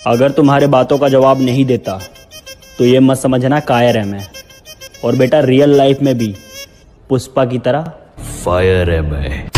अगर तुम्हारे बातों का जवाब नहीं देता तो ये मत समझना कायर है मैं। और बेटा रियल लाइफ में भी पुष्पा की तरह फायर है मैं।